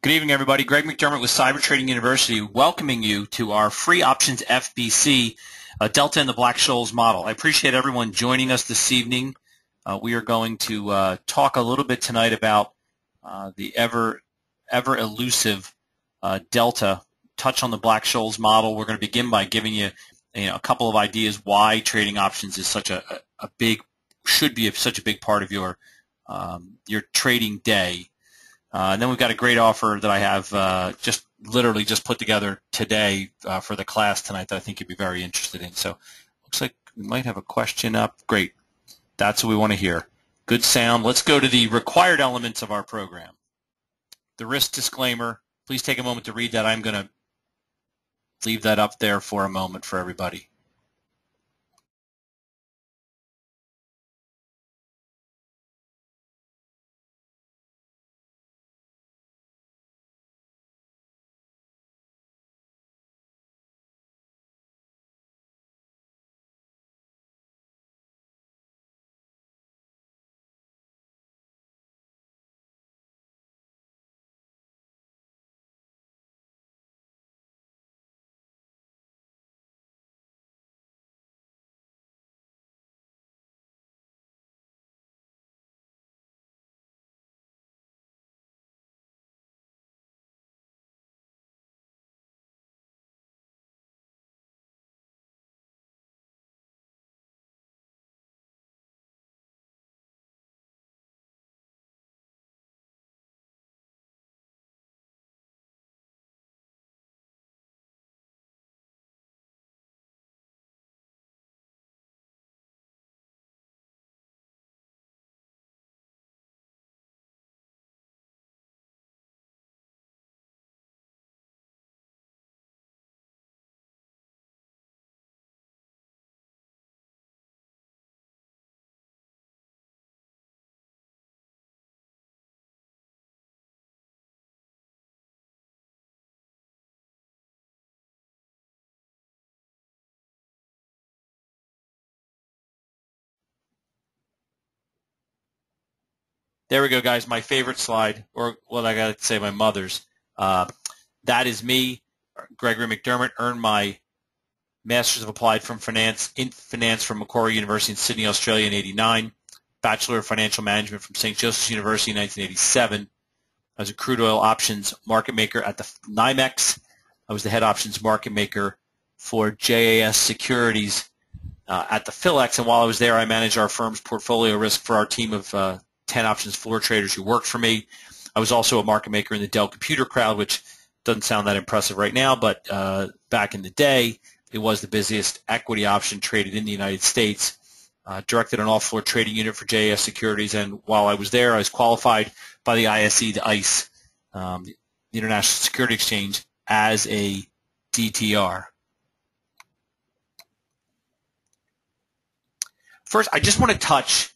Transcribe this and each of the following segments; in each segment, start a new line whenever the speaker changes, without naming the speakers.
Good evening, everybody. Greg McDermott with Cyber Trading University, welcoming you to our free options FBC, uh, Delta and the Black-Scholes model. I appreciate everyone joining us this evening. Uh, we are going to uh, talk a little bit tonight about uh, the ever ever elusive uh, Delta. Touch on the Black-Scholes model. We're going to begin by giving you, you know, a couple of ideas why trading options is such a, a big should be such a big part of your um, your trading day. Uh, and then we've got a great offer that I have uh, just literally just put together today uh, for the class tonight that I think you'd be very interested in. So looks like we might have a question up. Great. That's what we want to hear. Good sound. Let's go to the required elements of our program. The risk disclaimer. Please take a moment to read that. I'm going to leave that up there for a moment for everybody. There we go, guys. My favorite slide, or what I got to say, my mother's. Uh, that is me, Gregory McDermott. Earned my Master's of Applied from Finance in Finance from Macquarie University in Sydney, Australia in '89. Bachelor of Financial Management from St. Joseph's University in 1987. I was a crude oil options market maker at the NYMEX. I was the head options market maker for JAS Securities uh, at the PHLX, and while I was there, I managed our firm's portfolio risk for our team of uh, 10 options floor traders who worked for me. I was also a market maker in the Dell computer crowd, which doesn't sound that impressive right now, but uh, back in the day, it was the busiest equity option traded in the United States. Uh, directed an all-floor trading unit for JAS Securities, and while I was there, I was qualified by the ISE, the ICE, um, the International Security Exchange, as a DTR. First, I just want to touch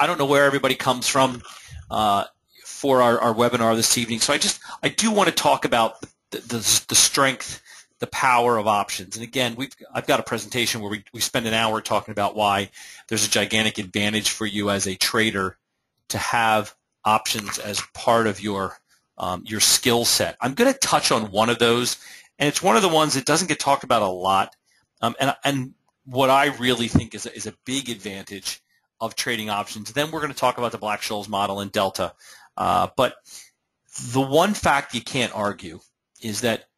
I don't know where everybody comes from uh, for our, our webinar this evening. So I just I do want to talk about the, the, the strength, the power of options. And again, we've I've got a presentation where we, we spend an hour talking about why there's a gigantic advantage for you as a trader to have options as part of your um, your skill set. I'm going to touch on one of those, and it's one of the ones that doesn't get talked about a lot. Um, and and what I really think is a, is a big advantage of trading options. Then we're going to talk about the Black-Scholes model and Delta. Uh, but the one fact you can't argue is that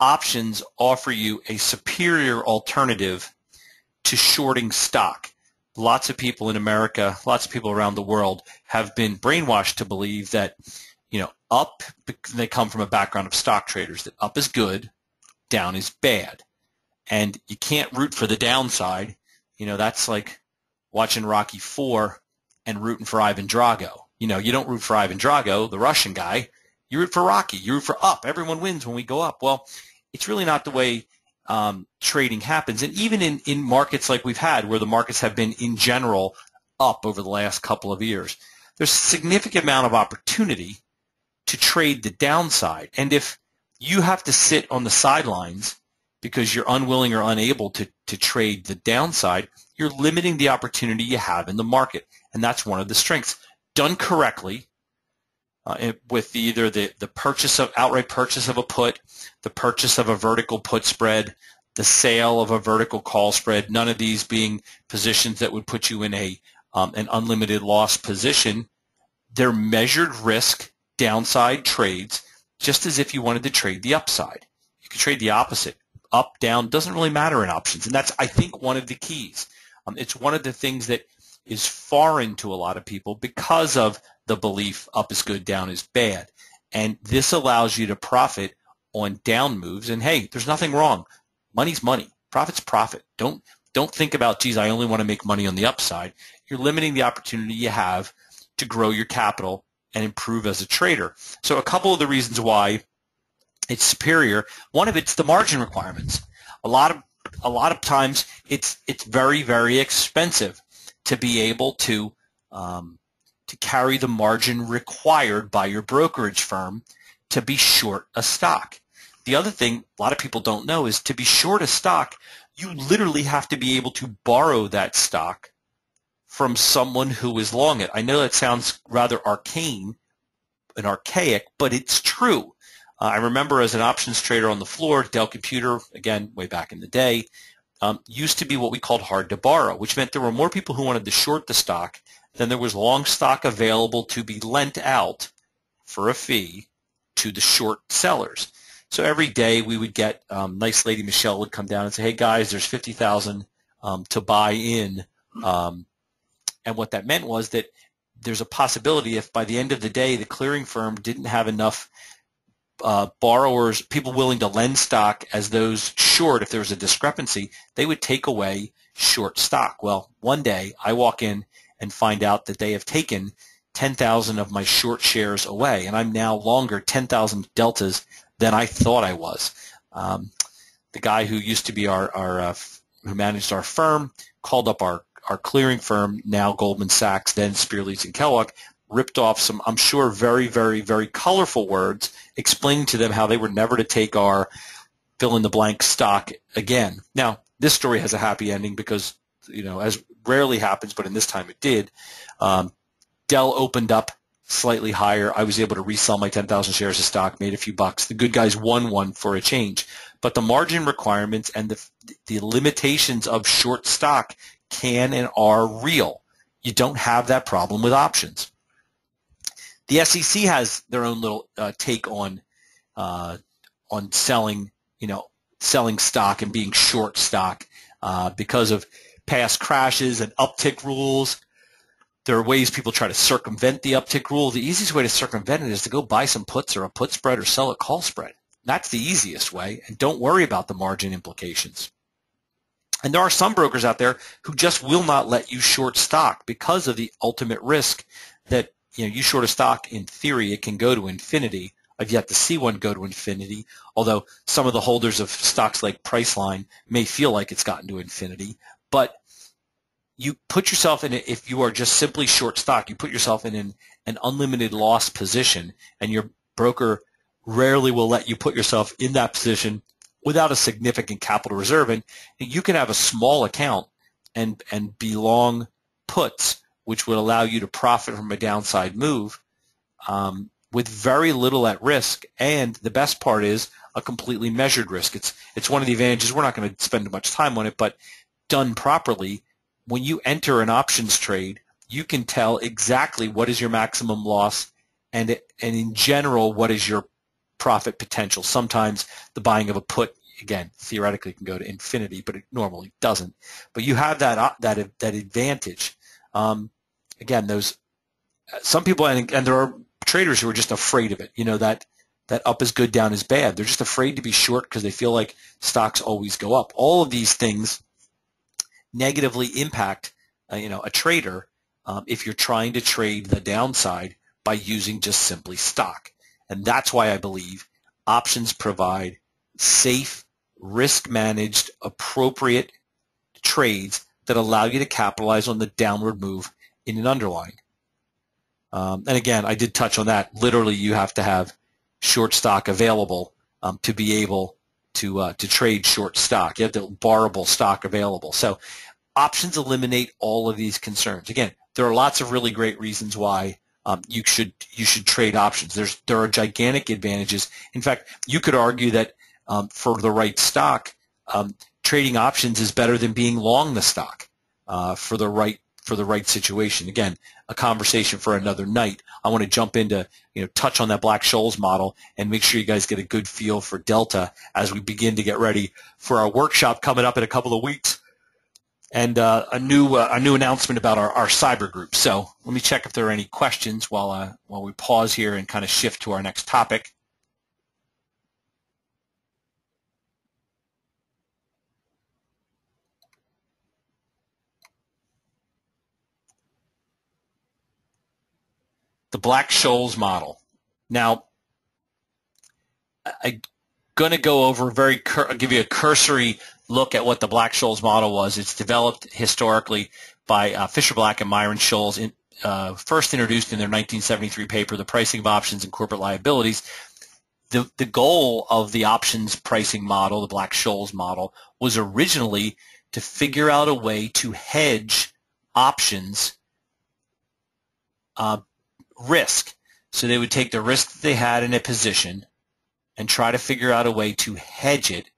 options offer you a superior alternative to shorting stock. Lots of people in America, lots of people around the world have been brainwashed to believe that, you know, up, they come from a background of stock traders, that up is good, down is bad. And you can't root for the downside. You know, that's like watching Rocky Four and rooting for Ivan Drago. You know, you don't root for Ivan Drago, the Russian guy. You root for Rocky. You root for up. Everyone wins when we go up. Well, it's really not the way um, trading happens. And even in, in markets like we've had, where the markets have been in general up over the last couple of years, there's a significant amount of opportunity to trade the downside. And if you have to sit on the sidelines because you're unwilling or unable to, to trade the downside, you're limiting the opportunity you have in the market. And that's one of the strengths. Done correctly, uh, with either the, the purchase of outright purchase of a put, the purchase of a vertical put spread, the sale of a vertical call spread, none of these being positions that would put you in a um, an unlimited loss position. They're measured risk downside trades, just as if you wanted to trade the upside. You could trade the opposite. Up, down, doesn't really matter in options. And that's, I think, one of the keys. Um, it's one of the things that is foreign to a lot of people because of the belief up is good, down is bad. And this allows you to profit on down moves. And hey, there's nothing wrong. Money's money. Profit's profit. Don't don't think about, geez, I only want to make money on the upside. You're limiting the opportunity you have to grow your capital and improve as a trader. So a couple of the reasons why it's superior. One of it's the margin requirements. A lot of a lot of times it's it's very very expensive to be able to um, to carry the margin required by your brokerage firm to be short a stock. The other thing a lot of people don't know is to be short a stock, you literally have to be able to borrow that stock from someone who is long it. I know that sounds rather arcane and archaic, but it's true. Uh, I remember as an options trader on the floor, Dell Computer, again, way back in the day, um, used to be what we called hard to borrow, which meant there were more people who wanted to short the stock than there was long stock available to be lent out for a fee to the short sellers. So every day we would get, um, nice lady Michelle would come down and say, hey guys, there's 50,000 um, to buy in. Um, and what that meant was that there's a possibility if by the end of the day the clearing firm didn't have enough uh, borrowers, people willing to lend stock as those short, if there was a discrepancy, they would take away short stock. Well, one day I walk in and find out that they have taken 10,000 of my short shares away, and I'm now longer 10,000 deltas than I thought I was. Um, the guy who used to be our, our uh, who managed our firm called up our our clearing firm, now Goldman Sachs, then Spear Leeds and Kellogg, ripped off some, I'm sure, very, very, very colorful words, explaining to them how they were never to take our fill in the blank stock again. Now, this story has a happy ending because, you know, as rarely happens, but in this time it did. Um, Dell opened up slightly higher. I was able to resell my 10,000 shares of stock, made a few bucks. The good guys won one for a change. But the margin requirements and the, the limitations of short stock can and are real. You don't have that problem with options. The SEC has their own little uh, take on uh, on selling, you know, selling stock and being short stock uh, because of past crashes and uptick rules. There are ways people try to circumvent the uptick rule. The easiest way to circumvent it is to go buy some puts or a put spread or sell a call spread. That's the easiest way, and don't worry about the margin implications. And there are some brokers out there who just will not let you short stock because of the ultimate risk that you know, you short a stock, in theory, it can go to infinity. I've yet to see one go to infinity, although some of the holders of stocks like Priceline may feel like it's gotten to infinity. But you put yourself in, a, if you are just simply short stock, you put yourself in an, an unlimited loss position, and your broker rarely will let you put yourself in that position without a significant capital reserve. And you can have a small account and, and be long puts which would allow you to profit from a downside move um, with very little at risk. And the best part is a completely measured risk. It's it's one of the advantages. We're not going to spend much time on it, but done properly, when you enter an options trade, you can tell exactly what is your maximum loss and and in general what is your profit potential. Sometimes the buying of a put again theoretically can go to infinity, but it normally doesn't. But you have that that that advantage. Um, again, those some people and, and there are traders who are just afraid of it. You know that that up is good, down is bad. They're just afraid to be short because they feel like stocks always go up. All of these things negatively impact uh, you know a trader um, if you're trying to trade the downside by using just simply stock. And that's why I believe options provide safe, risk-managed, appropriate trades that allow you to capitalize on the downward move in an underlying. Um, and again, I did touch on that. Literally, you have to have short stock available um, to be able to uh, to trade short stock. You have the borrowable stock available. So options eliminate all of these concerns. Again, there are lots of really great reasons why um, you should you should trade options. There's there are gigantic advantages. In fact, you could argue that um, for the right stock, um, trading options is better than being long the stock uh, for the right for the right situation. Again, a conversation for another night. I want to jump into, you know, touch on that Black-Scholes model and make sure you guys get a good feel for Delta as we begin to get ready for our workshop coming up in a couple of weeks and uh, a new uh, a new announcement about our, our cyber group. So let me check if there are any questions while uh, while we pause here and kind of shift to our next topic. The Black-Scholes model. Now, I'm going to go over very, give you a cursory look at what the Black-Scholes model was. It's developed historically by uh, Fisher Black and Myron Scholes, in, uh, first introduced in their 1973 paper, The Pricing of Options and Corporate Liabilities. The, the goal of the options pricing model, the Black-Scholes model, was originally to figure out a way to hedge options uh, risk. So they would take the risk that they had in a position and try to figure out a way to hedge it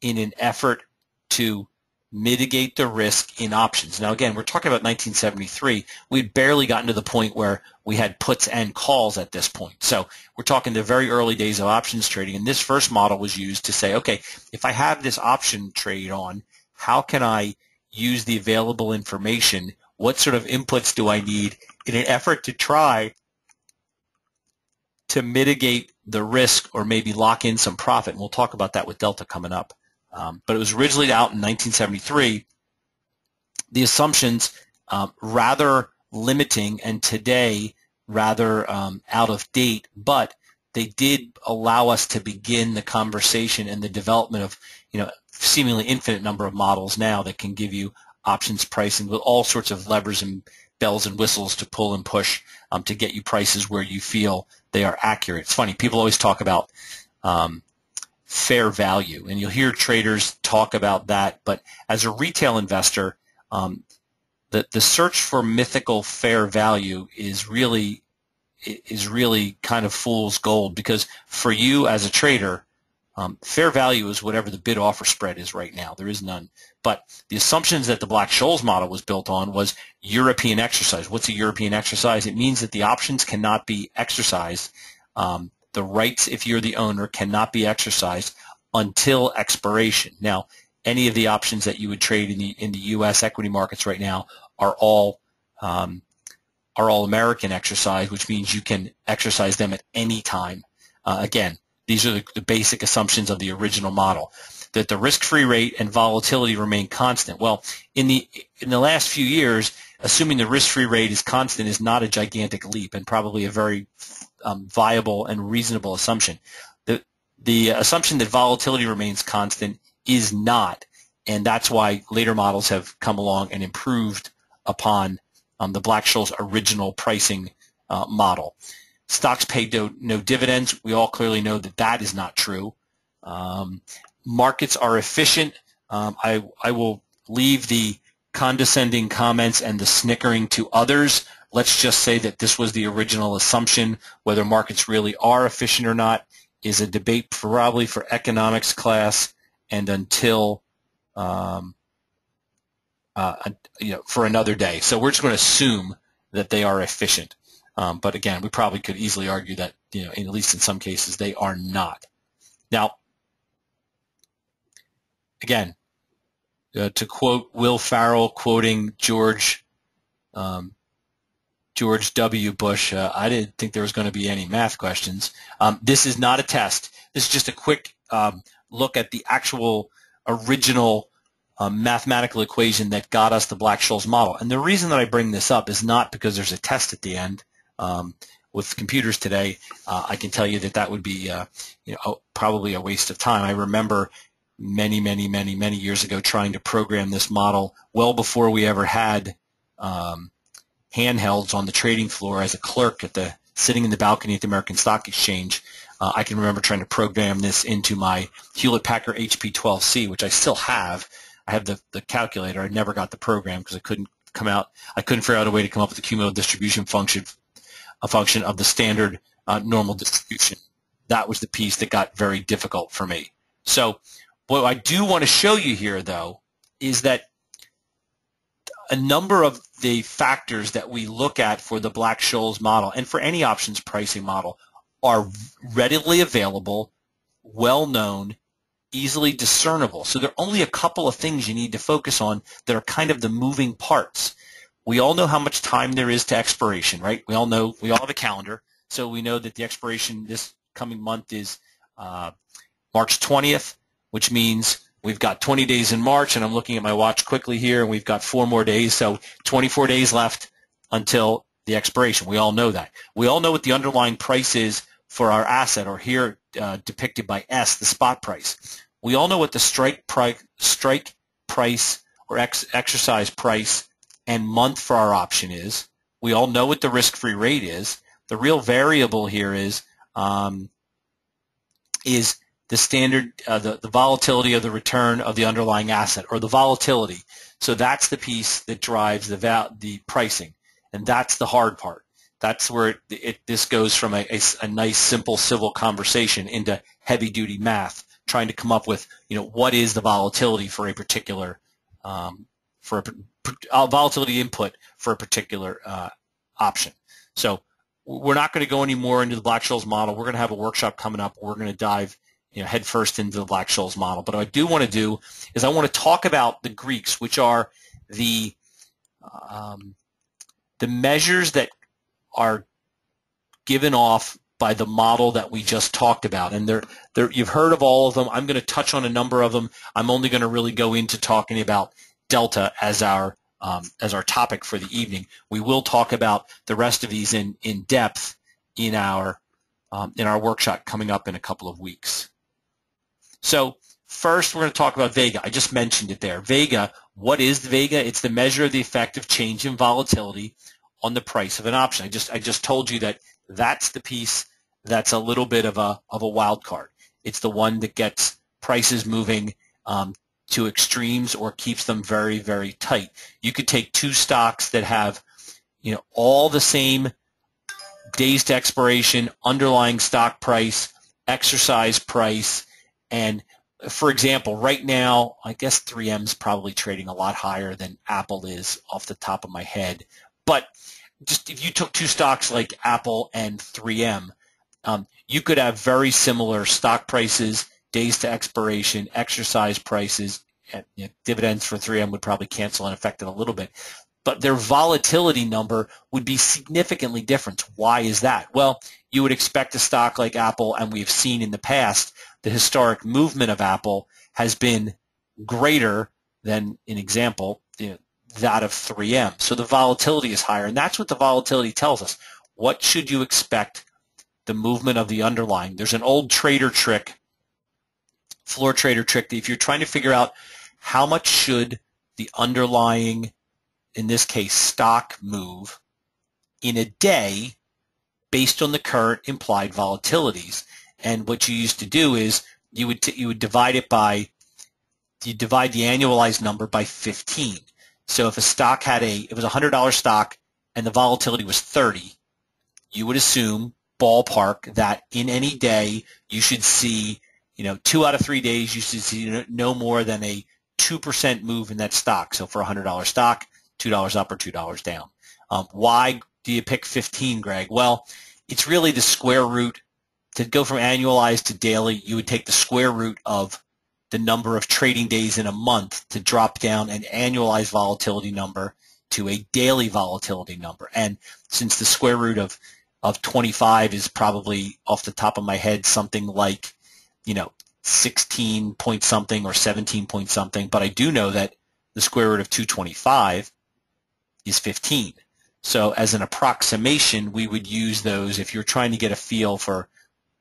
in an effort to mitigate the risk in options. Now again, we're talking about 1973. We'd barely gotten to the point where we had puts and calls at this point. So we're talking the very early days of options trading. And this first model was used to say, okay, if I have this option trade on, how can I use the available information? What sort of inputs do I need in an effort to try to mitigate the risk or maybe lock in some profit. And we'll talk about that with Delta coming up. Um, but it was originally out in 1973. The assumptions um, rather limiting and today rather um, out of date, but they did allow us to begin the conversation and the development of, you know, seemingly infinite number of models now that can give you options pricing with all sorts of levers and bells and whistles to pull and push um, to get you prices where you feel they are accurate. It's funny, people always talk about um, fair value, and you'll hear traders talk about that, but as a retail investor, um, the, the search for mythical fair value is really is really kind of fool's gold because for you as a trader, um, fair value is whatever the bid offer spread is right now. There is none. But the assumptions that the Black-Scholes model was built on was European exercise. What's a European exercise? It means that the options cannot be exercised. Um, the rights, if you're the owner, cannot be exercised until expiration. Now, any of the options that you would trade in the in the U.S. equity markets right now are all um, are all American exercise, which means you can exercise them at any time. Uh, again, these are the, basic assumptions of the original model that the risk-free rate and volatility remain constant. Well, in the in the last few years, assuming the risk-free rate is constant is not a gigantic leap and probably a very um, viable and reasonable assumption. The the assumption that volatility remains constant is not, and that's why later models have come along and improved upon um, the Black-Scholes original pricing uh, model. Stocks pay no, no, dividends. We all clearly know that that is not true. Um, markets are efficient. Um, I, I will leave the condescending comments and the snickering to others. Let's just say that this was the original assumption. Whether markets really are efficient or not is a debate probably for economics class and until um, uh, you know, for another day. So we're just going to assume that they are efficient. Um, but again, we probably could easily argue that, you know, in, at least in some cases, they are not. Now, again, uh, to quote Will Ferrell, quoting George um, George W. Bush, uh, I didn't think there was going to be any math questions. Um, this is not a test. This is just a quick um, look at the actual original um, mathematical equation that got us the Black-Scholes model. And the reason that I bring this up is not because there's a test at the end. Um, with computers today, uh, I can tell you that that would be, uh, you know, probably a waste of time. I remember many, many, many, many years ago trying to program this model well before we ever had um, handhelds on the trading floor as a clerk at the sitting in the balcony at the American Stock Exchange. Uh, I can remember trying to program this into my Hewlett-Packard HP-12C, which I still have. I have the, the calculator. I never got the program because I couldn't come out. I couldn't figure out a way to come up with the cumulative distribution function a function of the standard uh, normal distribution. That was the piece that got very difficult for me. So what I do want to show you here, though, is that a number of the factors that we look at for the Black-Scholes model and for any options pricing model are readily available, well-known, easily discernible. So there are only a couple of things you need to focus on that are kind of the moving parts. We all know how much time there is to expiration, right? We all know, we all have a calendar. So we know that the expiration this coming month is uh, March 20th, which means we've got 20 days in March, and I'm looking at my watch quickly here, and we've got four more days, so 24 days left until the expiration. We all know that. We all know what the underlying price is for our asset, or here uh, depicted by S, the spot price. We all know what the strike price, strike price or ex- exercise price and month for our option is. We all know what the risk-free rate is. The real variable here is um, is the standard, uh, the, the volatility of the return of the underlying asset, or the volatility. So that's the piece that drives the val- the pricing, and that's the hard part. That's where it, it, this goes from a, a, a nice, simple civil conversation into heavy-duty math, trying to come up with, you know, what is the volatility for a particular, um, for a, volatility input for a particular uh, option. So we're not going to go any more into the Black-Scholes model. We're going to have a workshop coming up. We're going to dive you know, head first into the Black-Scholes model. But what I do want to do is I want to talk about the Greeks, which are the um, the measures that are given off by the model that we just talked about. And they're, they're, you've heard of all of them. I'm going to touch on a number of them. I'm only going to really go into talking about delta as our um, as our topic for the evening. We will talk about the rest of these in, in depth in our um, in our workshop coming up in a couple of weeks. So first, we're going to talk about Vega. I just mentioned it there. Vega, what is Vega? It's the measure of the effect of change in volatility on the price of an option. I just I just told you that that's the piece that's a little bit of a of a wild card. It's the one that gets prices moving um, to extremes or keeps them very very tight. You could take two stocks that have you know all the same days to expiration, underlying stock price, exercise price, and for example, right now, I guess 3M is probably trading a lot higher than Apple is off the top of my head. But just if you took two stocks like Apple and 3M, um, you could have very similar stock prices, days to expiration, exercise prices. And, you know, dividends for 3M would probably cancel and affect it a little bit. But their volatility number would be significantly different. Why is that? Well, you would expect a stock like Apple, and we've seen in the past the historic movement of Apple has been greater than, in example, you know, that of 3M. So the volatility is higher, and that's what the volatility tells us. What should you expect the movement of the underlying? There's an old trader trick, floor trader trick, if you're trying to figure out how much should the underlying, in this case, stock move in a day based on the current implied volatilities. And what you used to do is you would you would divide it by you divide the annualized number by 15. So if a stock had a it was a hundred dollar stock and the volatility was 30, you would assume ballpark that in any day you should see you know two out of three days you should see no more than a two percent move in that stock. So for a hundred dollar stock, two dollars up or two dollars down. Um, why do you pick 15, Greg? Well, it's really the square root to go from annualized to daily, you would take the square root of the number of trading days in a month to drop down an annualized volatility number to a daily volatility number. And since the square root of, of 25 is probably off the top of my head something like, you know, 16 point something or 17 point something, but I do know that the square root of 225 is 15. So as an approximation, we would use those if you're trying to get a feel for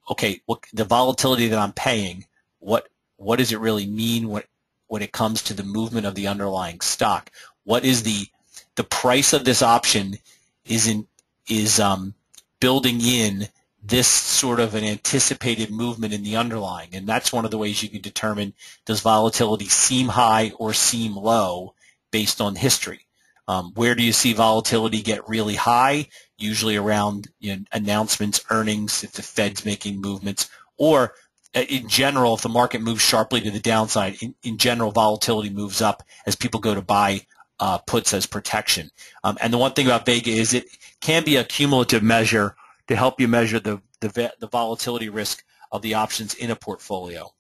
okay, what the volatility that I'm paying, what what does it really mean when when it comes to the movement of the underlying stock? What is the the price of this option is in is um, building in this sort of an anticipated movement in the underlying, and that's one of the ways you can determine does volatility seem high or seem low based on history. Um, where do you see volatility get really high? Usually around you know, announcements, earnings, if the Fed's making movements, or uh, in general, if the market moves sharply to the downside, in, in general, volatility moves up as people go to buy uh, puts as protection. Um, and the one thing about Vega is it can be a cumulative measure to help you measure the, the, the volatility risk of the options in a portfolio.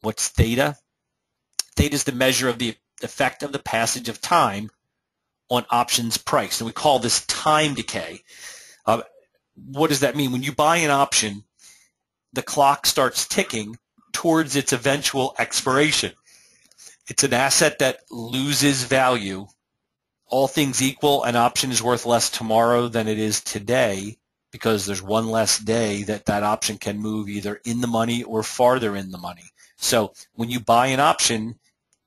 What's theta? Theta is the measure of the effect of the passage of time on options price. And we call this time decay. Uh, what does that mean? When you buy an option, the clock starts ticking towards its eventual expiration. It's an asset that loses value. All things equal, an option is worth less tomorrow than it is today because there's one less day that that option can move either in the money or farther in the money. So when you buy an option,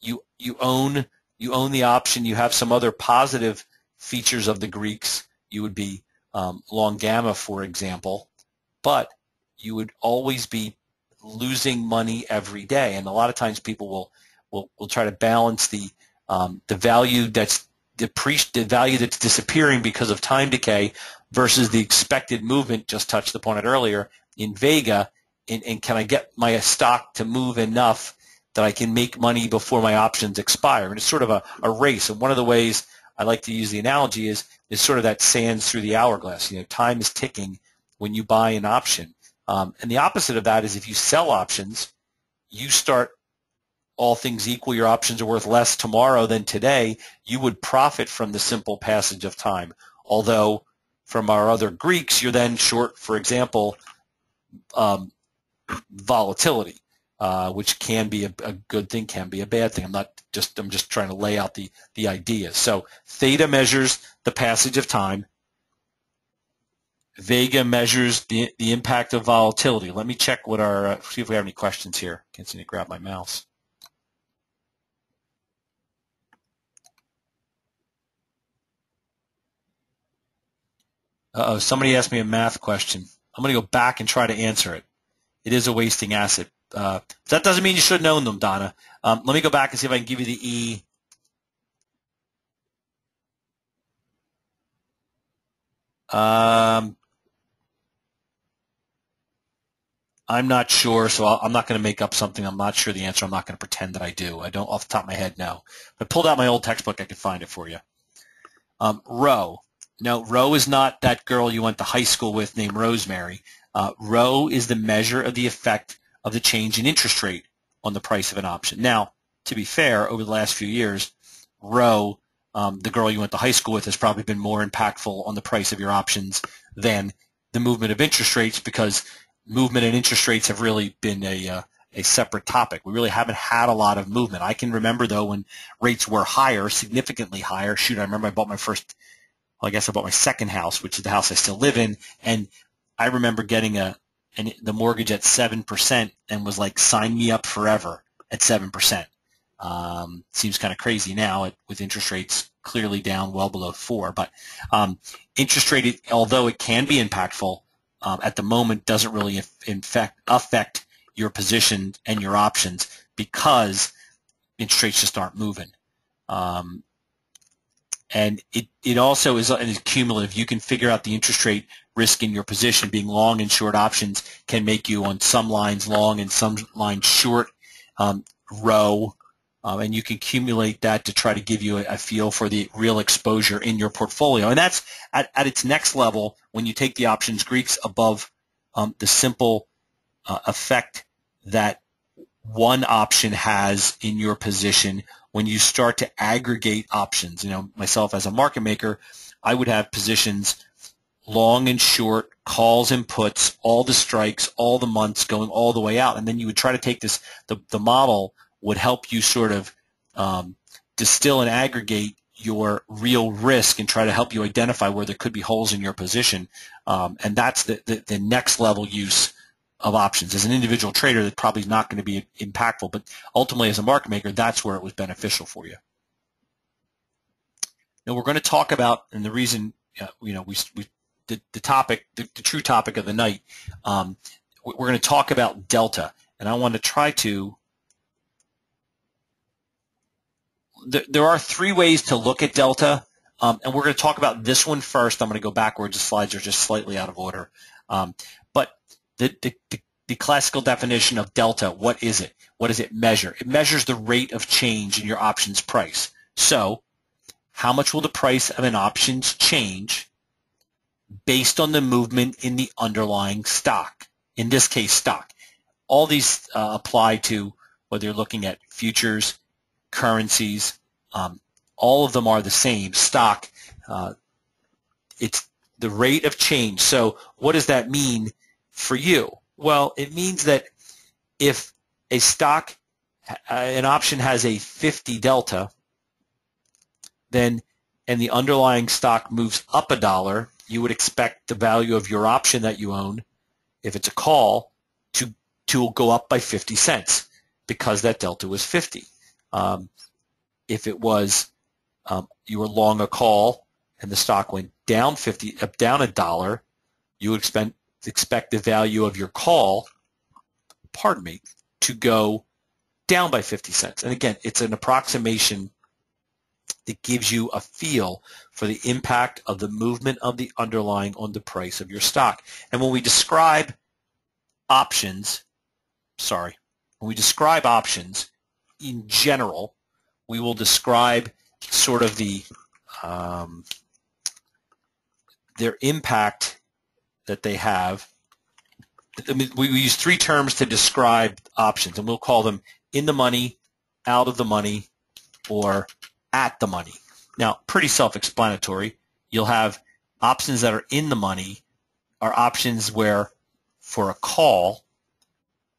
you you own you own the option. You have some other positive features of the Greeks. You would be um, long gamma, for example, but you would always be losing money every day. And a lot of times people will will, will try to balance the um, the value that's the value that's disappearing because of time decay versus the expected movement. Just touched upon it earlier in Vega. And, and can I get my stock to move enough that I can make money before my options expire? And it's sort of a, a race. And one of the ways I like to use the analogy is is sort of that sands through the hourglass. You know, time is ticking when you buy an option. Um, and the opposite of that is if you sell options, you start all things equal, your options are worth less tomorrow than today, you would profit from the simple passage of time. Although from our other Greeks, you're then short, for example, um, volatility, uh, which can be a, a, good thing, can be a bad thing. I'm not just I'm just trying to lay out the the idea. So theta measures the passage of time. Vega measures the the impact of volatility. Let me check what our uh, see if we have any questions here. Can't seem to grab my mouse. Uh-oh, somebody asked me a math question. I'm going to go back and try to answer it. It is a wasting asset. Uh, that doesn't mean you shouldn't own them, Donna. Um, let me go back and see if I can give you the E. Um, I'm not sure, so i am not going to make up something. I'm not sure the answer. I'm not going to pretend that I do. I don't off the top of my head now. I pulled out my old textbook, I could find it for you. Um, rho. No, rho is not that girl you went to high school with named Rosemary. Uh, rho is the measure of the effect of the change in interest rate on the price of an option. Now, to be fair, over the last few years, rho, um, the girl you went to high school with, has probably been more impactful on the price of your options than the movement of interest rates because movement in interest rates have really been a uh, a separate topic. We really haven't had a lot of movement. I can remember though when rates were higher, significantly higher. Shoot, I remember I bought my first well, I guess I bought my second house, which is the house I still live in, and I remember getting a and the mortgage at seven percent and was like, sign me up forever at seven percent. Um, seems kind of crazy now with interest rates clearly down well below four, but um, interest rate, although it can be impactful, um, at the moment doesn't really infect, affect your position and your options because interest rates just aren't moving. Um, and it, it also is, is cumulative. You can figure out the interest rate risk in your position. Being long and short options can make you on some lines long and some lines short um, rho. Um, and you can accumulate that to try to give you a, a, feel for the real exposure in your portfolio. And that's at, at its next level when you take the options Greeks above um, the simple uh, effect that one option has in your position when you start to aggregate options. You know, myself as a market maker, I would have positions long and short, calls and puts, all the strikes, all the months going all the way out. And then you would try to take this, the, the model would help you sort of um, distill and aggregate your real risk and try to help you identify where there could be holes in your position. Um, and that's the, the, the next level use of options. As an individual trader, that's probably is not going to be impactful, but ultimately as a market maker, that's where it was beneficial for you. Now we're going to talk about, and the reason, uh, you know, we, we the, the topic, the, the, true topic of the night, um, we're going to talk about delta, and I want to try to th- there are three ways to look at delta, um, and we're going to talk about this one first. I'm going to go backwards. The slides are just slightly out of order. Um, the, the, the, the classical definition of delta, what is it? What does it measure? It measures the rate of change in your options price. So how much will the price of an options change based on the movement in the underlying stock? In this case, stock. All these uh, apply to whether you're looking at futures, currencies, um, all of them are the same. Stock, uh, it's the rate of change. So what does that mean for you? Well, it means that if a stock, uh, an option has a 50 delta, then and the underlying stock moves up a dollar, you would expect the value of your option that you own, if it's a call, to to go up by 50 cents because that delta was 50. Um, if it was um, you were long a call and the stock went down 50 up down a dollar, you would expect expect the value of your call, pardon me, to go down by 50 cents. And again, it's an approximation that gives you a feel for the impact of the movement of the underlying on the price of your stock. And when we describe options, sorry, when we describe options in general, we will describe sort of the um, their impact that they have. I mean, we use three terms to describe options, and we'll call them in the money, out of the money, or at the money. Now, pretty self-explanatory. You'll have options that are in the money are options where for a call,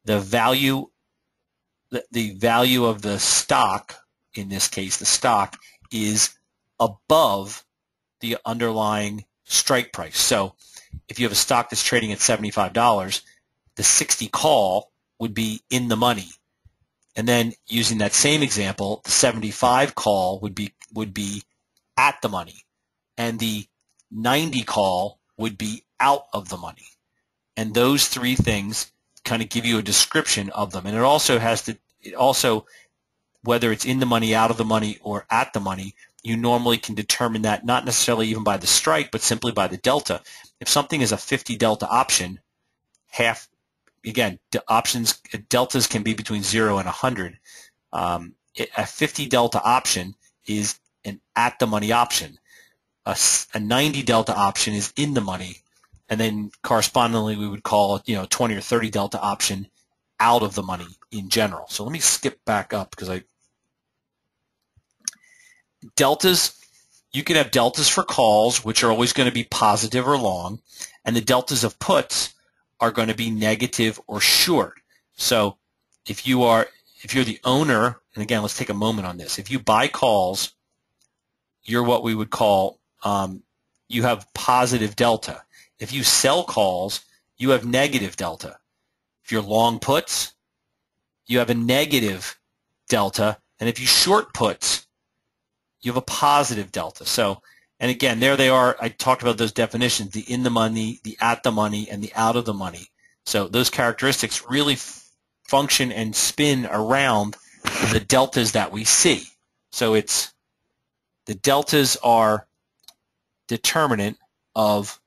the value the value of the stock, in this case the stock, is above the underlying strike price. So if you have a stock that's trading at $75, the 60 call would be in the money. And then using that same example, the 75 call would be would be at the money, and the 90 call would be out of the money. And those three things kind of give you a description of them. And it also has to it also whether it's in the money, out of the money, or at the money, you normally can determine that not necessarily even by the strike, but simply by the delta. If something is a 50 delta option, half again, options deltas can be between zero and 100. Um, a 50 delta option is an at the money option. A, a 90 delta option is in the money, and then correspondingly we would call you know, 20 or 30 delta option out of the money in general. So let me skip back up because I deltas. You can have deltas for calls, which are always going to be positive or long, and the deltas of puts are going to be negative or short. So if you are if you're the owner, and again, let's take a moment on this. If you buy calls, you're what we would call um, you have positive delta. If you sell calls, you have negative delta. If you're long puts, you have a negative delta, and if you short puts, you have a positive delta. So and again, there they are. I talked about those definitions, the in the money, the at the money, and the out of the money. So those characteristics really function and spin around the deltas that we see. So it's the deltas are determinant of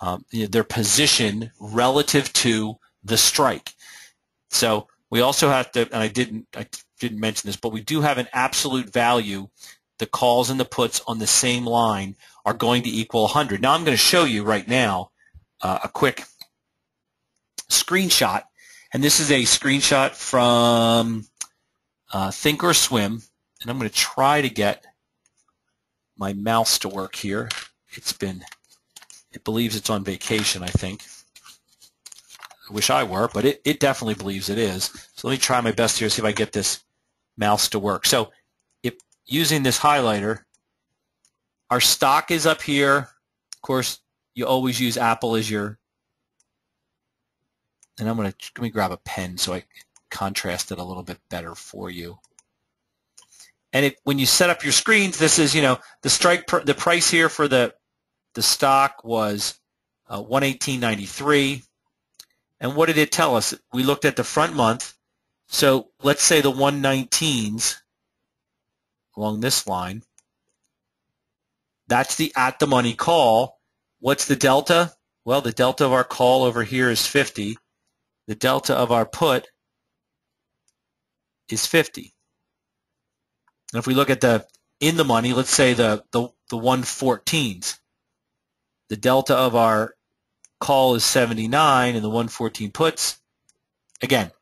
um, their position relative to the strike. So we also have to, and I didn't, I didn't mention this, but we do have an absolute value the calls and the puts on the same line are going to equal 100. Now I'm going to show you right now uh, a quick screenshot. And this is a screenshot from uh, Thinkorswim. And I'm going to try to get my mouse to work here. It's been, it believes it's on vacation, I think. I wish I were, but it, it definitely believes it is. So let me try my best here, see if I get this mouse to work. So using this highlighter, our stock is up here. Of course, you always use Apple as your, and I'm going to, let me grab a pen so I contrast it a little bit better for you. And it, when you set up your screens, this is, you know, the strike, pr the price here for the, the stock was uh, 118.93. And what did it tell us? We looked at the front month. So let's say the 119s along this line. That's the at the money call. What's the delta? Well, the delta of our call over here is 50. The delta of our put is 50. And if we look at the in the money, let's say the, the, the 114s, the delta of our call is 79 and the 114 puts, again,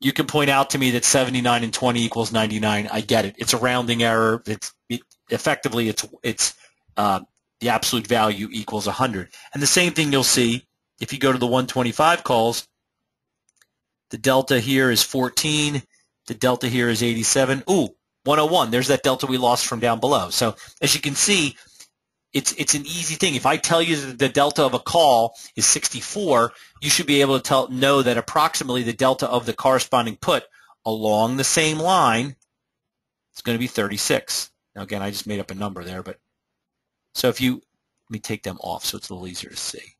you can point out to me that 79 and 20 equals 99. I get it. It's a rounding error. It's it, effectively it's it's uh, the absolute value equals 100. And the same thing you'll see if you go to the 125 calls. The delta here is 14. The delta here is 87. Ooh, 101. There's that delta we lost from down below. So as you can see, it's it's an easy thing. If I tell you that the delta of a call is 64, you should be able to tell know that approximately the delta of the corresponding put along the same line is going to be 36. Now again, I just made up a number there, but so if you let me take them off so it's a little easier to see.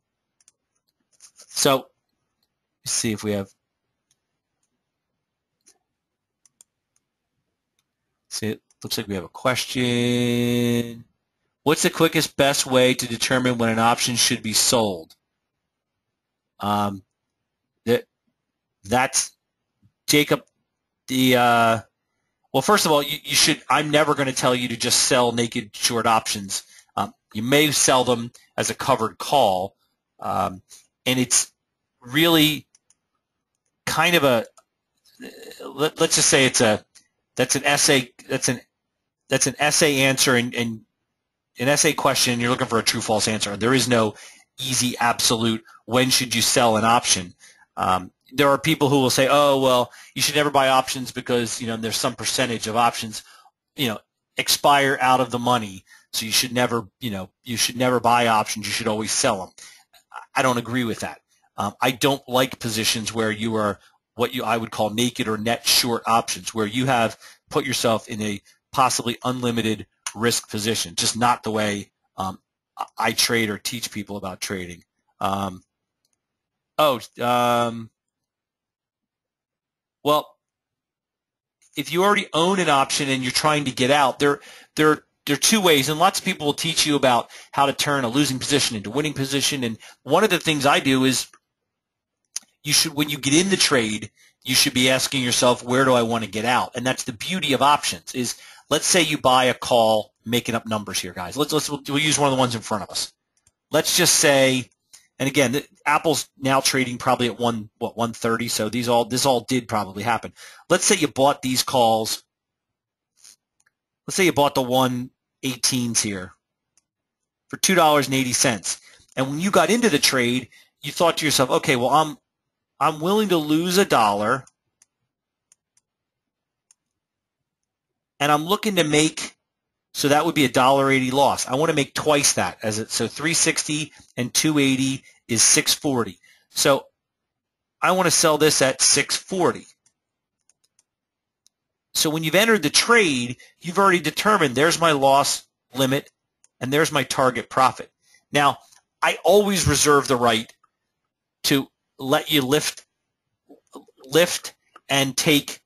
So let's see if we have see it looks like we have a question. What's the quickest, best way to determine when an option should be sold? Um, that that's Jacob. The uh, well, first of all, you, you should. I'm never going to tell you to just sell naked short options. Um, you may sell them as a covered call, um, and it's really kind of a. Let, us just say it's a. That's an essay. That's an. That's an essay answer, and, and an essay question, you're looking for a true false answer. There is no easy absolute when should you sell an option. Um, there are people who will say, oh, well, you should never buy options because, you know, there's some percentage of options, you know, expire out of the money. So you should never, you know, you should never buy options. You should always sell them. I don't agree with that. Um, I don't like positions where you are what you I would call naked or net short options, where you have put yourself in a possibly unlimited risk position, just not the way um, I trade or teach people about trading. Um, oh, um, well, if you already own an option and you're trying to get out, there, there, there are two ways, and lots of people will teach you about how to turn a losing position into a winning position. And one of the things I do is you should, when you get in the trade, you should be asking yourself, where do I want to get out? And that's the beauty of options is let's say you buy a call, making up numbers here, guys. Let's let's we'll use one of the ones in front of us. Let's just say, and again, Apple's now trading probably at one what 130. So these all this all did probably happen. Let's say you bought these calls. Let's say you bought the 118s here for two dollars and eighty cents, and when you got into the trade, you thought to yourself, okay, well I'm I'm willing to lose a dollar and I'm looking to make so that would be a dollar eighty loss. I want to make twice that as it so 360 and 280 is 640. So I want to sell this at 640. So when you've entered the trade, you've already determined there's my loss limit and there's my target profit. Now, I always reserve the right to let you lift lift and take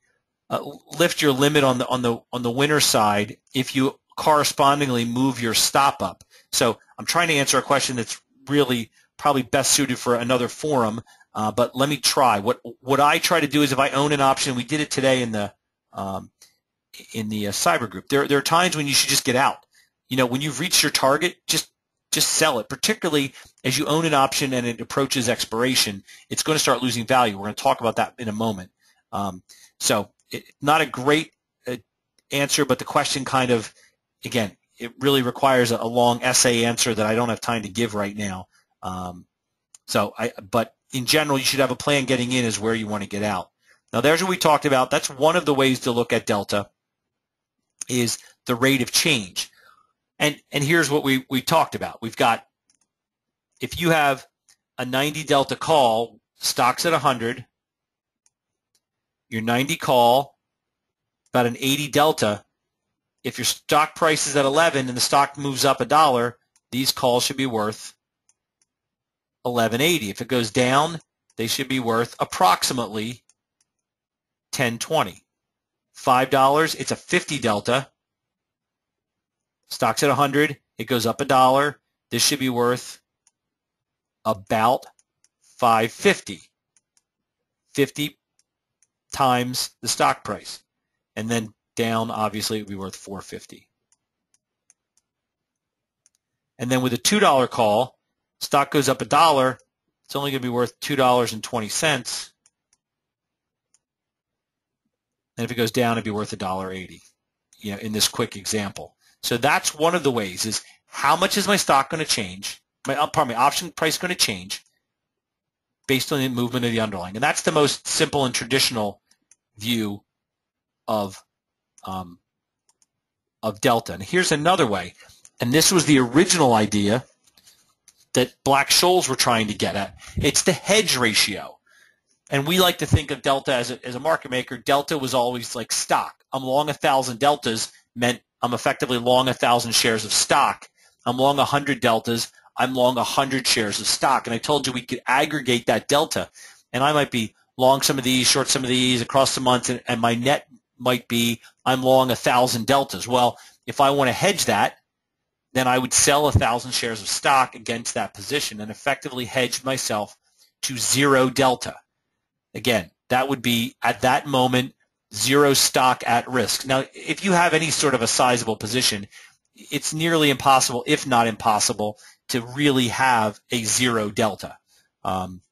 uh, lift your limit on the on the on the winner side if you correspondingly move your stop up. So I'm trying to answer a question that's really probably best suited for another forum. Uh, but let me try. What what I try to do is if I own an option, we did it today in the um, in the uh, cyber group. There there are times when you should just get out. You know, when you've reached your target, just just sell it. Particularly as you own an option and it approaches expiration, it's going to start losing value. We're going to talk about that in a moment. Um, so not a great uh, answer, but the question kind of, again, it really requires a, long essay answer that I don't have time to give right now. Um, so, I, but in general, you should have a plan getting in is where you want to get out. Now, there's what we talked about. That's one of the ways to look at delta is the rate of change. And, and here's what we, we talked about. We've got, if you have a 90 delta call, stocks at 100, your 90 call, about an 80 delta. If your stock price is at 11 and the stock moves up a dollar, these calls should be worth 1180. If it goes down, they should be worth approximately 1020. $5, it's a 50 delta. Stock's at 100. It goes up a dollar. This should be worth about 550. 50 times the stock price. And then down, obviously, it would be worth 450. And then with a $2 call, stock goes up a dollar, it's only going to be worth $2.20. And if it goes down, it'd be worth $1.80, you know, in this quick example. So that's one of the ways is how much is my stock going to change? My, uh, pardon me, option price going to change based on the movement of the underlying. And that's the most simple and traditional view of um, of delta. And here's another way, and this was the original idea that Black-Scholes were trying to get at. It's the hedge ratio. And we like to think of delta as a, as a market maker. Delta was always like stock. I'm long a thousand deltas meant I'm effectively long a thousand shares of stock. I'm long a hundred deltas. I'm long a hundred shares of stock. And I told you we could aggregate that delta. And I might be long some of these, short some of these across the month, and, and my net might be I'm long a thousand deltas. Well, if I want to hedge that, then I would sell a thousand shares of stock against that position and effectively hedge myself to zero delta. Again, that would be at that moment zero stock at risk. Now, if you have any sort of a sizable position, it's nearly impossible, if not impossible, to really have a zero delta. Um,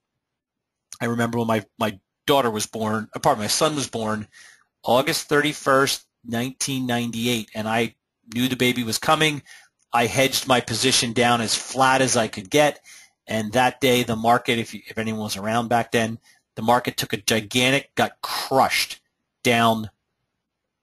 I remember when my, my daughter was born, uh, pardon, my son was born August 31st, 1998, and I knew the baby was coming. I hedged my position down as flat as I could get, and that day the market, if, you, if anyone was around back then, the market took a gigantic, got crushed down,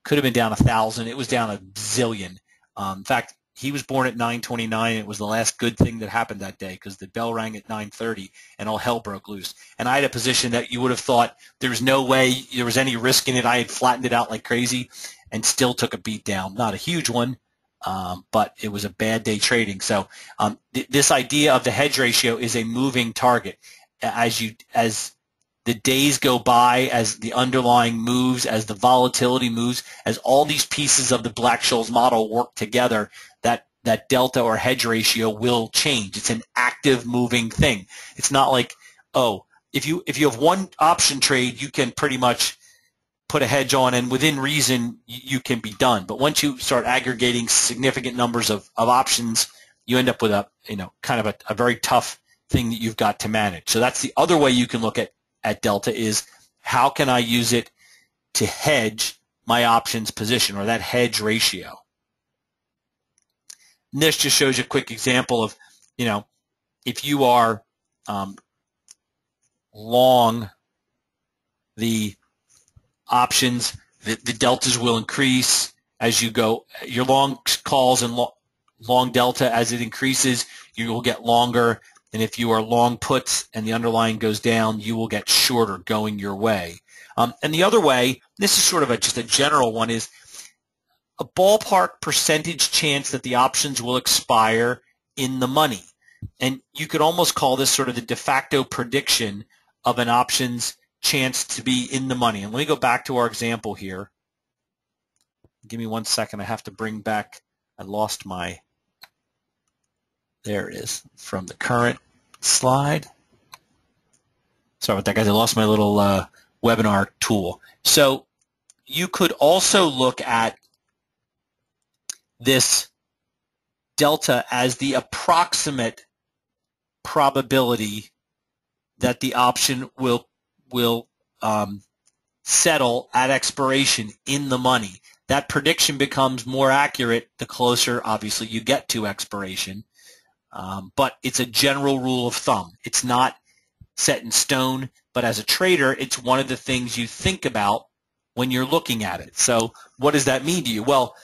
could have been down a thousand. It was down a zillion. Um, in fact, he was born at 9:29. It was the last good thing that happened that day because the bell rang at 9:30 and all hell broke loose. And I had a position that you would have thought there was no way there was any risk in it. I had flattened it out like crazy, and still took a beat down. Not a huge one, um, but it was a bad day trading. So um, th- this idea of the hedge ratio is a moving target. As you as the days go by as the underlying moves, as the volatility moves, as all these pieces of the Black-Scholes model work together, that delta or hedge ratio will change. It's an active moving thing. It's not like, oh, if you if you have one option trade, you can pretty much put a hedge on and within reason you can be done. But once you start aggregating significant numbers of, of options, you end up with a you know kind of a, a very tough thing that you've got to manage. So that's the other way you can look at at Delta is how can I use it to hedge my options position or that hedge ratio. And this just shows you a quick example of, you know, if you are um, long the options, the, the deltas will increase as you go. Your long calls and long, long delta as it increases, you will get longer. And if you are long puts and the underlying goes down, you will get shorter going your way. Um, and the other way, this is sort of a, just a general one, is a ballpark percentage chance that the options will expire in the money. And you could almost call this sort of the de facto prediction of an options chance to be in the money. And let me go back to our example here. Give me one second. I have to bring back, I lost my, there it is, from the current slide. Sorry about that, guys. I lost my little uh, webinar tool. So you could also look at this delta as the approximate probability that the option will will um, settle at expiration in the money. That prediction becomes more accurate the closer, obviously, you get to expiration. Um, but it's a general rule of thumb. It's not set in stone, but as a trader, it's one of the things you think about when you're looking at it. So what does that mean to you? Well,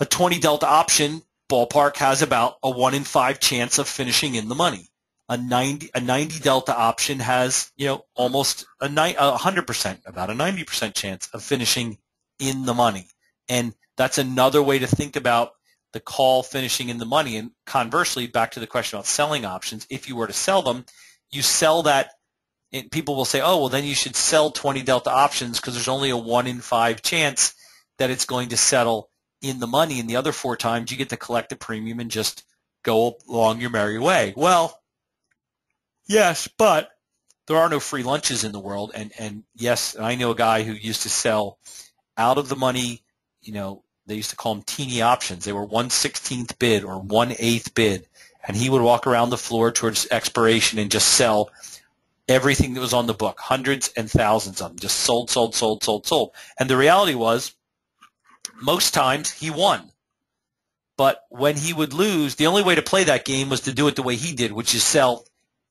a 20 delta option ballpark has about a 1 in 5 chance of finishing in the money. A 90 a 90 delta option has, you know, almost a, ni- 100%, about a 90% chance of finishing in the money. And that's another way to think about the call finishing in the money. And conversely, back to the question about selling options, if you were to sell them, you sell that, people will say, oh, well, then you should sell 20 delta options because there's only a 1 in 5 chance that it's going to settle in the money, and the other four times you get to collect the premium and just go along your merry way. Well, yes, but there are no free lunches in the world, and and yes, I know a guy who used to sell out of the money. You know, they used to call them teeny options. They were one sixteenth bid or one eighth bid, and he would walk around the floor towards expiration and just sell everything that was on the book, hundreds and thousands of them, just sold, sold, sold, sold, sold. And the reality was, most times he won. But when he would lose, the only way to play that game was to do it the way he did, which is sell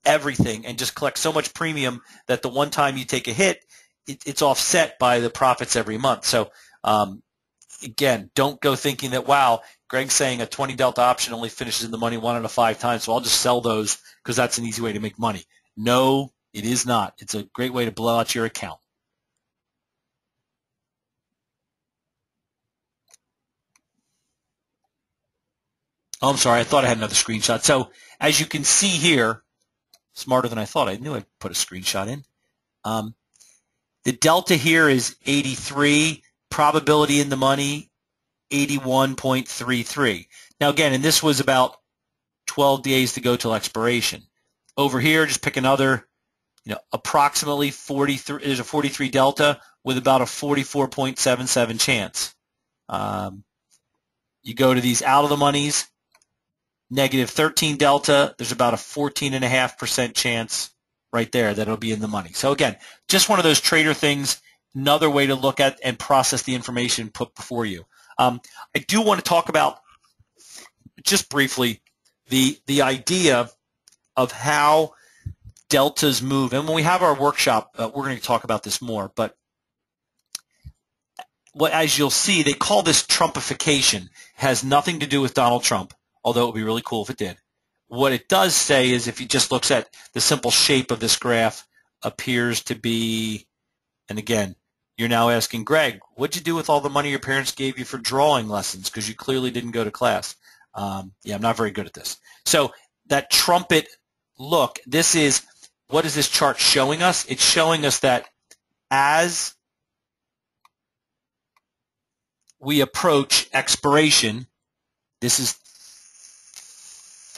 everything and just collect so much premium that the one time you take a hit, it, it's offset by the profits every month. So um, again, don't go thinking that, wow, Greg's saying a 20 delta option only finishes in the money one out of five times, so I'll just sell those because that's an easy way to make money. No, it is not. It's a great way to blow out your account. Oh, I'm sorry. I thought I had another screenshot. So as you can see here, smarter than I thought. I knew I'd put a screenshot in. Um, the delta here is 83. Probability in the money, 81.33. Now again, and this was about 12 days to go till expiration. Over here, just pick another, you know, approximately 43, there's a 43 delta with about a 44.77 chance. Um, you go to these out of the monies, negative 13 delta, there's about a 14.5% chance right there that it'll be in the money. So again, just one of those trader things, another way to look at and process the information put before you. Um, I do want to talk about just briefly the the idea of how deltas move. And when we have our workshop, uh, we're going to talk about this more. But what, as you'll see, they call this Trumpification. It has nothing to do with Donald Trump although it would be really cool if it did. What it does say is if you just looks at the simple shape of this graph appears to be, and again, you're now asking, Greg, what'd you do with all the money your parents gave you for drawing lessons? Because you clearly didn't go to class. Um, yeah, I'm not very good at this. So that trumpet look, this is, what is this chart showing us? It's showing us that as we approach expiration, this is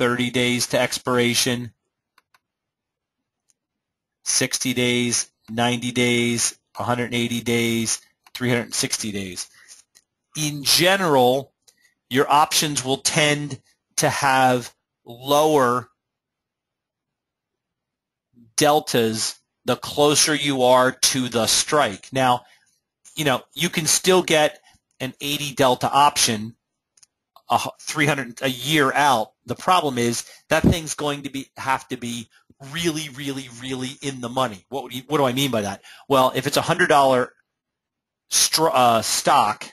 30 days to expiration, 60 days, 90 days, 180 days, 360 days. In general, your options will tend to have lower deltas the closer you are to the strike. Now, you know, you can still get an 80 delta option a 300 a year out. The problem is that thing's going to be have to be really, really, really in the money. What you, what do I mean by that? Well, if it's a hundred dollar uh, stock,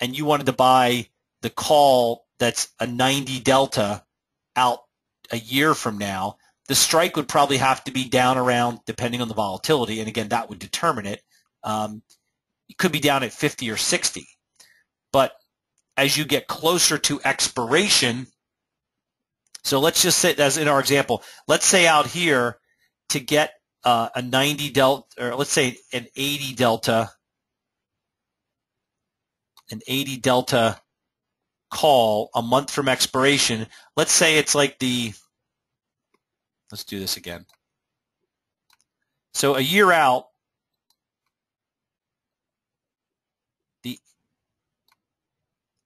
and you wanted to buy the call that's a 90 delta out a year from now, the strike would probably have to be down around, depending on the volatility, and again, that would determine it. Um, it could be down at 50 or 60. But as you get closer to expiration, so let's just say, as in our example, let's say out here to get uh, a 90 delta, or let's say an 80 delta, an 80 delta call a month from expiration, let's say it's like the, let's do this again. So a year out,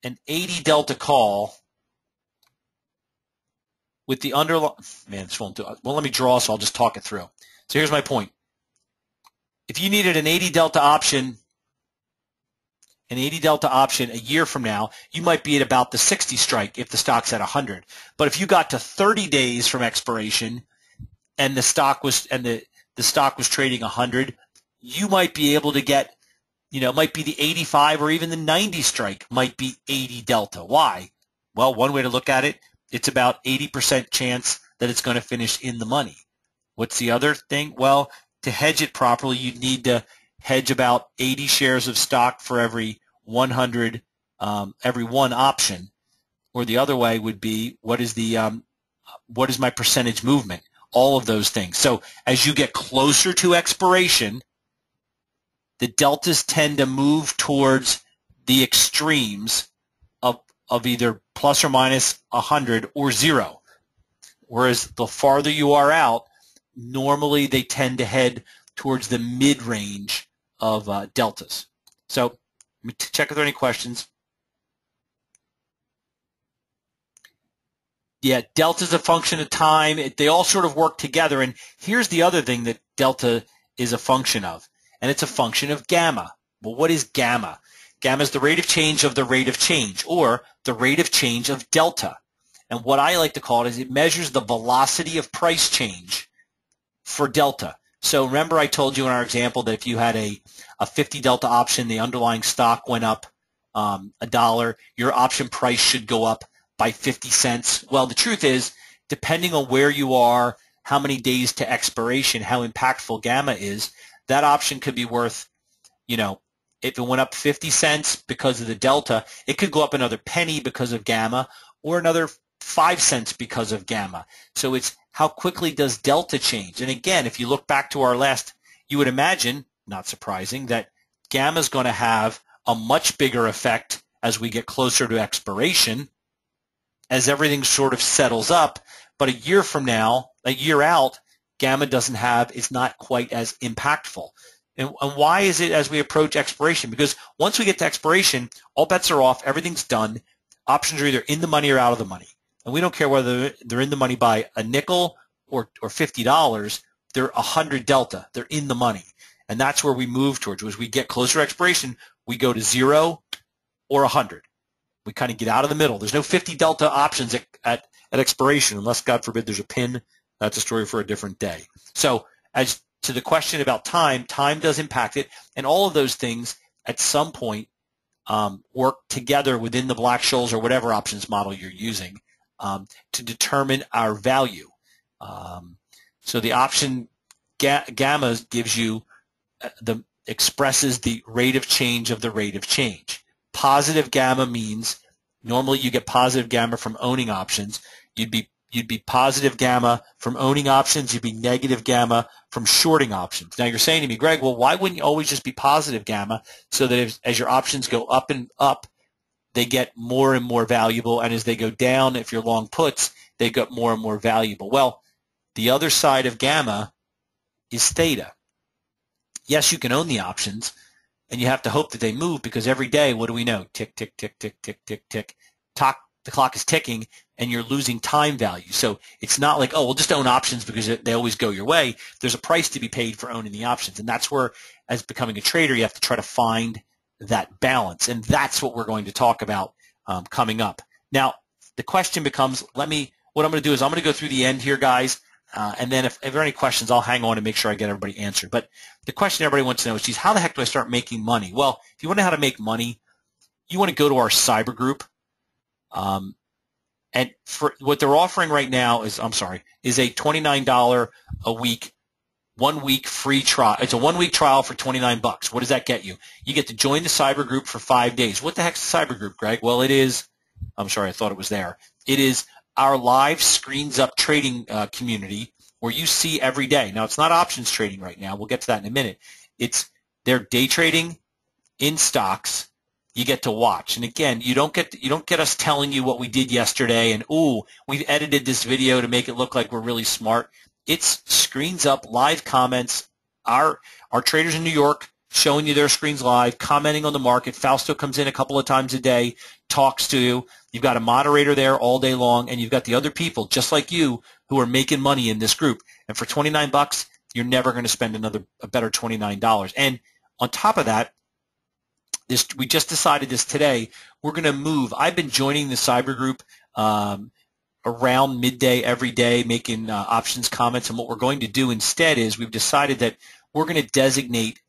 an 80 delta call with the underlying, man, this won't do. Well, let me draw so I'll just talk it through. So here's my point. If you needed an 80 delta option, an 80 delta option a year from now, you might be at about the 60 strike if the stock's at 100. But if you got to 30 days from expiration and the stock was and the the stock was trading 100, you might be able to get you know, it might be the 85 or even the 90 strike might be 80 delta. Why? Well, one way to look at it, it's about 80% chance that it's going to finish in the money. What's the other thing? Well, to hedge it properly, you need to hedge about 80 shares of stock for every 100, um, every one option. Or the other way would be, what is the, um, what is my percentage movement? All of those things. So as you get closer to expiration, the deltas tend to move towards the extremes of of either plus or minus 100 or zero. Whereas the farther you are out, normally they tend to head towards the mid-range of uh, deltas. So let me check if there are any questions. Yeah, delta is a function of time. It, they all sort of work together. And here's the other thing that delta is a function of, and it's a function of gamma. Well, what is gamma? Gamma is the rate of change of the rate of change, or the rate of change of delta. And what I like to call it is it measures the velocity of price change for delta. So remember I told you in our example that if you had a, a 50 delta option, the underlying stock went up um, a dollar, your option price should go up by 50 cents. Well, the truth is, depending on where you are, how many days to expiration, how impactful gamma is, that option could be worth, you know, if it went up 50 cents because of the delta, it could go up another penny because of gamma or another 5 cents because of gamma. So it's how quickly does delta change? And again, if you look back to our last, you would imagine, not surprising, that gamma is going to have a much bigger effect as we get closer to expiration as everything sort of settles up. But a year from now, a year out, gamma doesn't have, is not quite as impactful. And, and, why is it as we approach expiration? Because once we get to expiration, all bets are off, everything's done. Options are either in the money or out of the money. And we don't care whether they're in the money by a nickel or, or $50. They're 100 delta. They're in the money. And that's where we move towards. As we get closer to expiration, we go to zero or 100. We kind of get out of the middle. There's no 50 delta options at, at, at expiration unless, God forbid, there's a pin. That's a story for a different day. So as to the question about time, time does impact it, and all of those things at some point um, work together within the Black-Scholes or whatever options model you're using um, to determine our value. Um, so the option ga gamma gives you uh, the expresses the rate of change of the rate of change. Positive gamma means normally you get positive gamma from owning options. You'd be you'd be positive gamma from owning options. You'd be negative gamma from shorting options. Now you're saying to me, Greg, well, why wouldn't you always just be positive gamma so that if, as your options go up and up, they get more and more valuable, and as they go down, if you're long puts, they get more and more valuable. Well, the other side of gamma is theta. Yes, you can own the options, and you have to hope that they move because every day, what do we know? Tick, tick, tick, tick, tick, tick, tick. Talk, the clock is ticking and you're losing time value. So it's not like, oh, we'll just own options because they always go your way. There's a price to be paid for owning the options. And that's where, as becoming a trader, you have to try to find that balance. And that's what we're going to talk about um, coming up. Now, the question becomes, let me, what I'm going to do is I'm going to go through the end here, guys. Uh, and then if, if, there are any questions, I'll hang on and make sure I get everybody answered. But the question everybody wants to know is, geez, how the heck do I start making money? Well, if you want to know how to make money, you want to go to our cyber group. Um, and for what they're offering right now is, I'm sorry, is a $29 a week, one week free trial. It's a one week trial for 29 bucks. What does that get you? You get to join the cyber group for five days. What the heck's the cyber group, Greg? Well, it is, I'm sorry, I thought it was there. It is our live screens up trading uh, community where you see every day. Now, it's not options trading right now. We'll get to that in a minute. It's they're day trading in stocks. You get to watch, and again, you don't get you don't get us telling you what we did yesterday, and ooh, we've edited this video to make it look like we're really smart. It's screens up, live comments. Our our traders in New York showing you their screens live, commenting on the market. Fausto comes in a couple of times a day, talks to you. You've got a moderator there all day long, and you've got the other people, just like you, who are making money in this group. And for 29 bucks, you're never going to spend another a better $29. And on top of that, this we just decided this today. We're going to move. I've been joining the cyber group um, around midday every day, making uh, options comments. And what we're going to do instead is we've decided that we're going to designate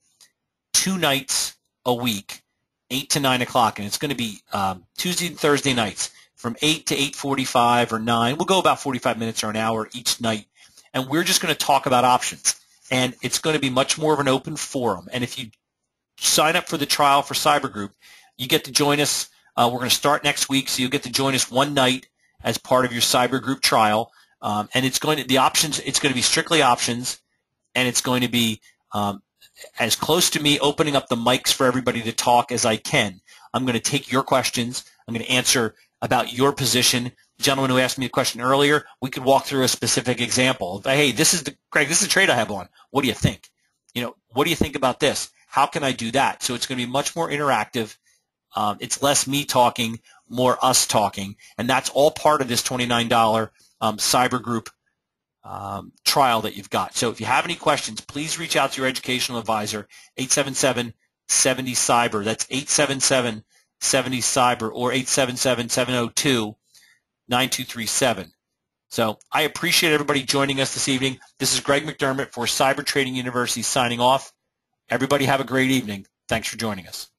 two nights a week, 8 to 9 o'clock, and it's going to be um, Tuesday and Thursday nights from 8 to 8.45 or 9. We'll go about 45 minutes or an hour each night, and we're just going to talk about options. And it's going to be much more of an open forum. And if you sign up for the trial for Cyber Group, you get to join us. Uh, we're going to start next week, so you'll get to join us one night as part of your Cyber Group trial. Um, and it's going to the options. It's going to be strictly options, and it's going to be um, as close to me opening up the mics for everybody to talk as I can. I'm going to take your questions. I'm going to answer about your position. The gentleman who asked me a question earlier, we could walk through a specific example. Hey, this is the Greg, this is a trade I have on. What do you think? You know, what do you think about this? How can I do that? So it's going to be much more interactive. Um, it's less me talking, more us talking, and that's all part of this $29 um, cyber group um, trial that you've got. So if you have any questions, please reach out to your educational advisor, 877-70-CYBER. That's 877-70-CYBER or 877-702-9237. So I appreciate everybody joining us this evening. This is Greg McDermott for Cyber Trading University signing off. Everybody have a great evening. Thanks for joining us.